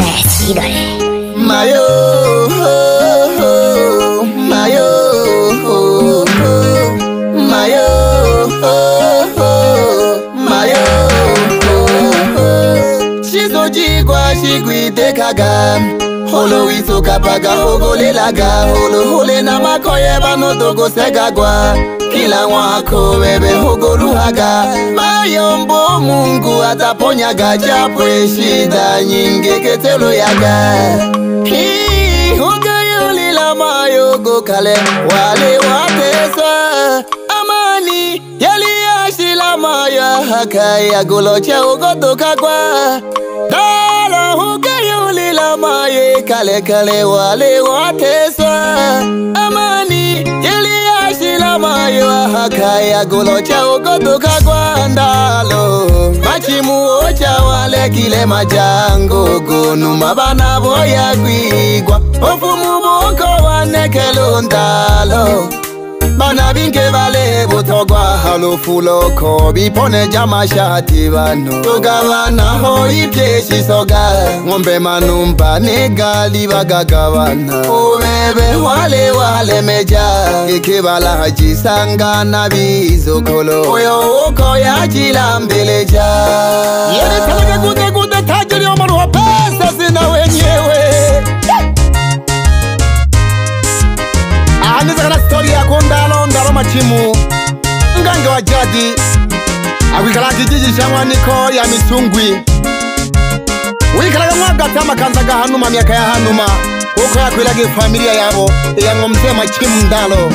Sidole. Mayo. Chigwiteka gam molo witoka paga hogolelaga holohole na makoye banodogosegagwa kila mwako wewe hogoluhaga mayombo mungu ataponyaga japwe shida nyingi keteloyaga hogayolila mayogokale wale watesa amani yaliyashila mayo hakayagolocha ogotokagwa amaye kale kale wale wateswa amani yeliyashilamayo ahakaya gulo chaogotuka kwa ndalo machimuocha walekile majango gunu mabana boyagwigwa ofumu boko wanekelo ndalo bana binge vale botogwa halofu loko bipone ja mashati vanu togavanaho ipye sisoga ng'ombe manumba negali vagagavana uveve wale walemeja ikivala jisangana vizokolo oyo uko yajilambeleja yeresalege kudekude tajiliomaruwa pesa sinawe matimu ngange wa jadi akuikhalaa kijiji cha mwaniko ya mitsungwi wiikhalaka mwagata makhanza ka hanuma myaka ya hanuma kukho yakhwilaka ifamiliya yavo eyang'o mzee machimu ndalo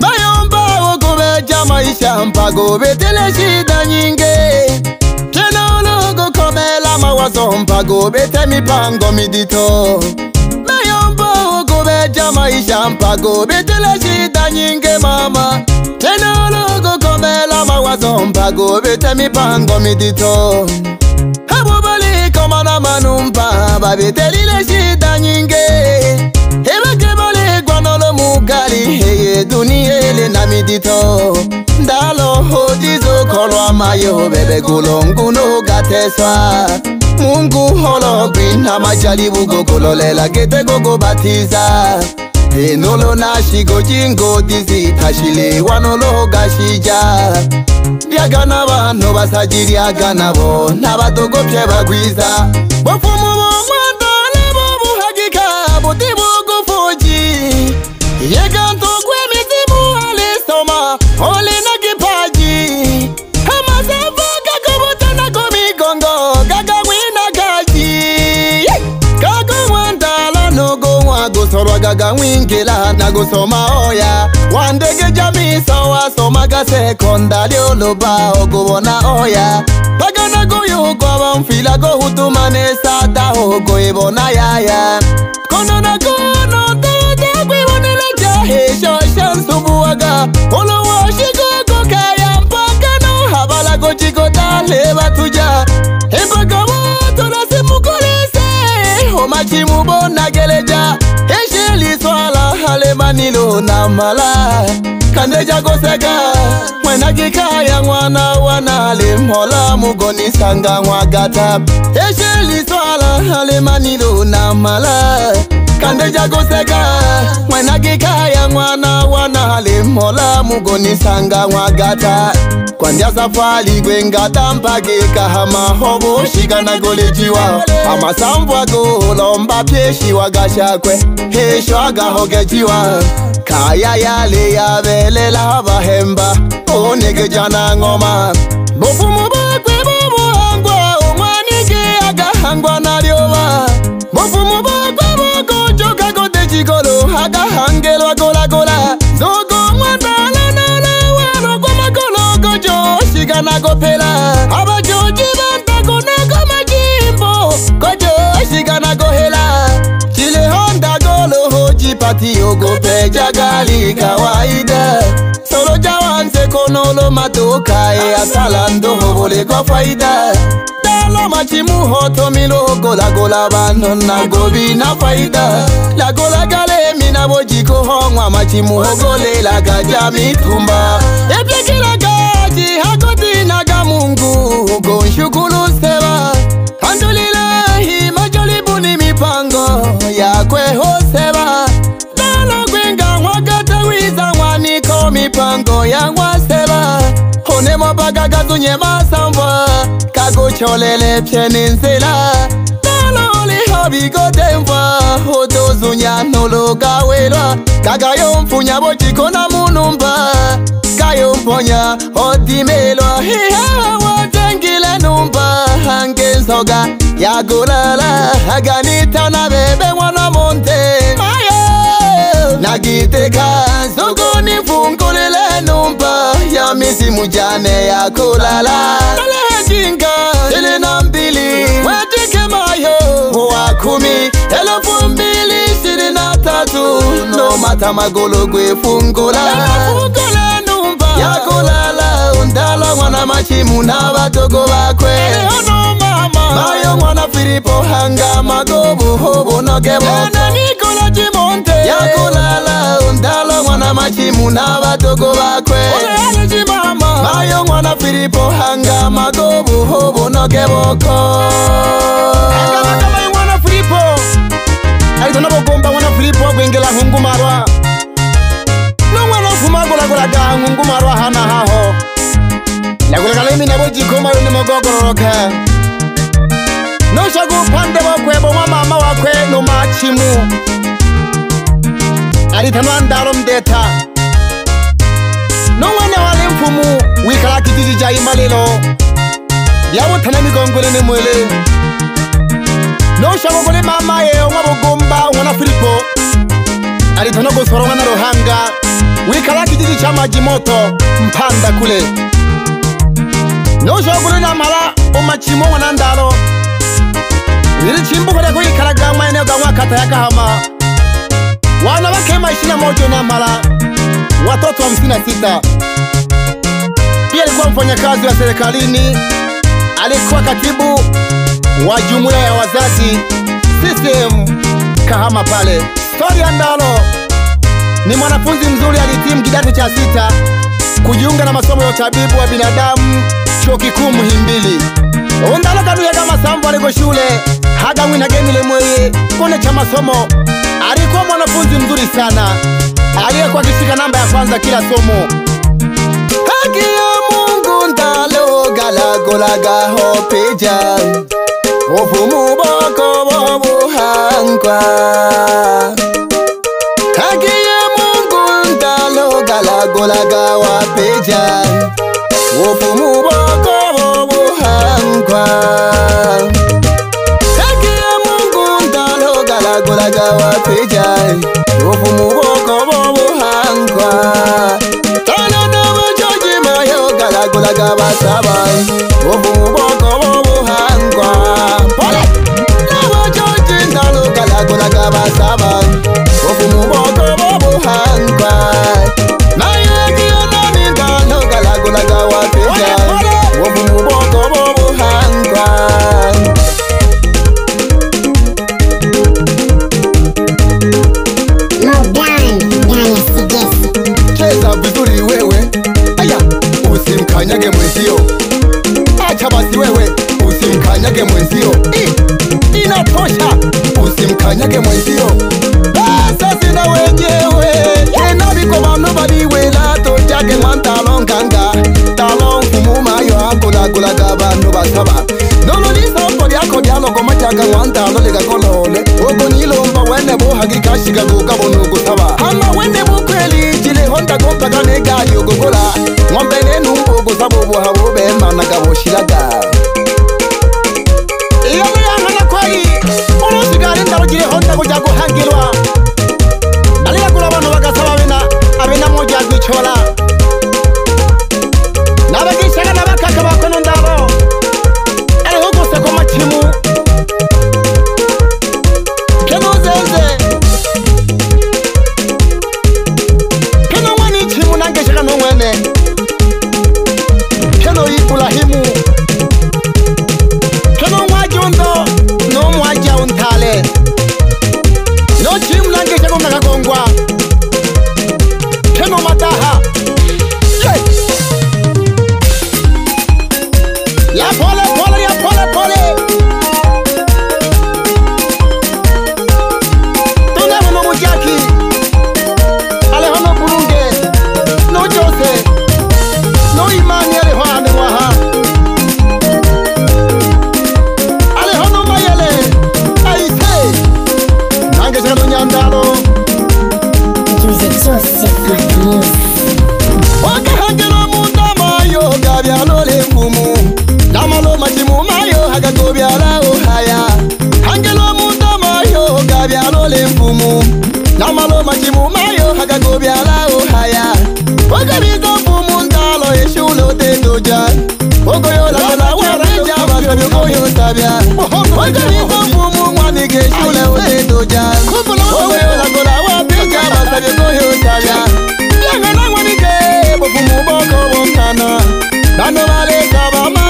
mayomba ukuveja maisha mpago vetile shida nyinge tenolugukomela mawazo mpago vete mipango midito meja maisha mpago bitile shida nyinge mama tena ologo komela mawazo mpago bite mipango midito habubaliko mana manumpa babitelile shida nyinge ebakeboligwa mugali, heye duniyele na midito ndalo hodizo kolwa mayo bebegulonguno gateswa Mungu holo kwina majaribu gokololela gete gogobatiza enolo nashigo jingo tashile wanolo gashija byagana bantu basagiryaga nabo n'abadogopye bagwiza bofumu bomu baga sekondari oloba ogowona oya paga nagoya ugoba mfila go hutuma n'esata ogo ibona yaya kono nagono ntarata gwibonera jahisho shansubuwaga olowo shigogo kaya mpaka no habalago jigota leba tuja imbaga watolasimukolese homachimubona geleja esheliswala halemanilo namala kandejagoseka mwenakikaya ng'wana wana alimhola mugonisanga ng'wagata esheliswala alimanilu na mala kandejagoseka mwenakikaya mola mugonisanga mwagata kwandya safali gwengata mpakeka hama hovo shikana golejiwa amasambwa golomba pyeshi wagashakwe hesho agahokejiwa kaya yale yavelela vahemba onekejana ngoma bofumo ba Michigan na go pela Aba joji banta kuna kama jimbo Kojo Michigan I go hela Chile Honda golo hoji pati ogo peja gali kawaida Solo jawanse kono lo matoka e asalando hobole kwa faida Talo machimu hoto milo gola gola bano na gobi na faida La gola gale mina bojiko hongwa machimu ogole la gaja mitumba Epe kila mungu ugonshukulu seba andulilahi majalibu ni mipango yakwe hoseba lalo gwenga mwagata wiza mwaniko mipango yangwa seba honemo bagagazunye masamba kakucholele pyeni nzila obiko temfa otozunya nolokawelwa kakayomfunya bocikona munumba kayomponya otimelwa ihawa otengile numba anke nsoka yakulala aganitana bebe mwana monte maya nagiteka nsukuni funkulile numba ya misimu jane yakulala alehejinga ata magolo gwefungula yakulala undala mwana machimu na vadogo vakwe oh mayo mwana filipo hanga magobu hovonoge yakulala undala mwana machimu na vadogo vakwe mayo mwana filipo hanga magobu hovonoge moko yeah. ripo kwingela hungumarwa nomwana ofuma kulakulaka hungumarwa hana haho lakulaka lemi nabo jikhomayo ni mokokororoka noshaka upande wakwe bomwa mama wakwe nomachimu alithanwa ndalo mdetha nomwana wali mfumu wikhala kijiji ja imbalilo yawuthana mikongwele ni mwele noshango kuri mama yewe umwe bugumba umwe na filipo aritono gusoronga na ruhanga wikala kijiji cha maji moto mpanda kule noshango kuri namala umachimo umwe na ndaro liri chimbuko lya kuikalaga maeneo ga mwakata ya kahama wana wakema ishina moja namala watoto hamsini na sita pia alikuwa mfanyakazi wa serikalini alikuwa katibu wa jumuiya ya wazazi CCM Kahama pale. Storia Ndalo ni mwanafunzi mzuri, alihitimu kidato cha sita kujiunga na masomo ya utabibu wa binadamu chuo kikuu Muhimbili. Undalo kaduya kama sambo aliko shule hagawina gemile mweye kone cha masomo. Alikuwa mwanafunzi mzuri sana aliyekuwa akishika namba ya kwanza kila somo. Haki ya Mungu Ndalo galagolagaho ovumu boko vobuhangwa kakiye mungu ntalo galagolaga wapeja ovumu boko vobuhangwa kakiye mungu ntalo galagolaga wapeja ovumu boko vobuhangwa tolo novojojimayo galagolaga vasaba ovumu boko vobuhangwa Bongo. Pole. Now we're just in the local, like we're government.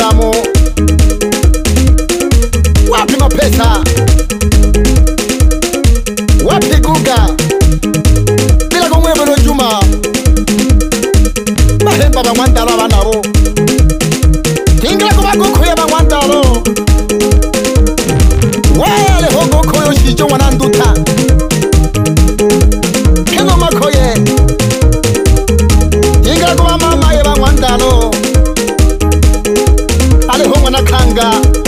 ndamo wapi mapesa 看看。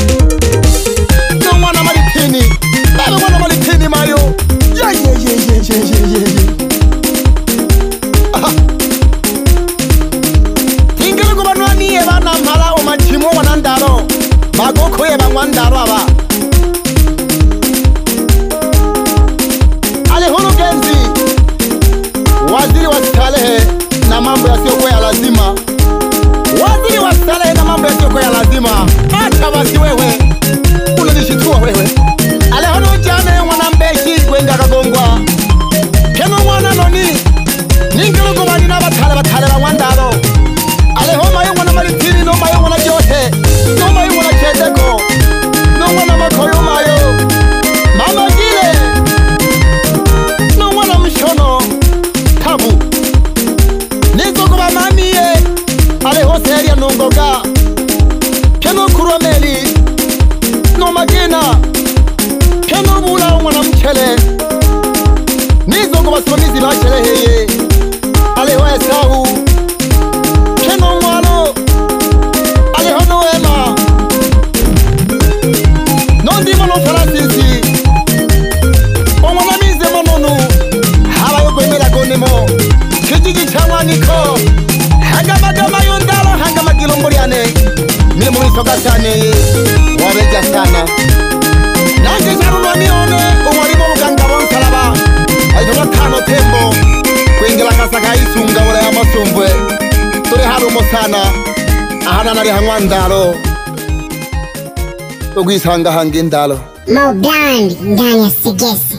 nungoga pyeno khurameli nomakina pyeno vula ngwana mchele nizongo vasomizi vacheleheye aleho esau pyeno ngwalo aleho noema nondimo nofarasisi ongwana mize mononu halawekwemelakonimo kijiji cha ngwaniko hegamagamayo mirimo ikogatane wabejatana nanje sarulwamione umwalimo muganga bonsalaba aitogatano tembo kwingelakasaka isunga bula ya masumbwe turi hari umusana ahana nari hangwandalo ukwisangahanga indalo mobland ndanya sigesi